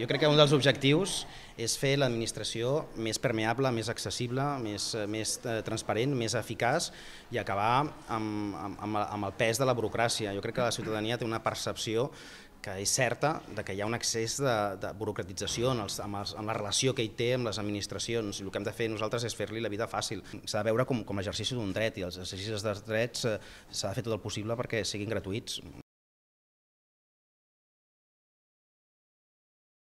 Jo crec que un dels objectius és fer l'administració més permeable, més accessible, més, eh, més eh, transparent, més eficaç i acabar amb, amb, amb el pes de la burocràcia. Jo crec que la ciutadania té una percepció que és certa de que hi ha un excés de, de burocratització en, els, en, els, en la relació que hi té amb les administracions i el que hem de fer nosaltres és fer-li la vida fàcil. S'ha de veure com, com l'exercici d'un dret i els exercicis dels drets eh, s'ha de fer tot el possible perquè siguin gratuïts.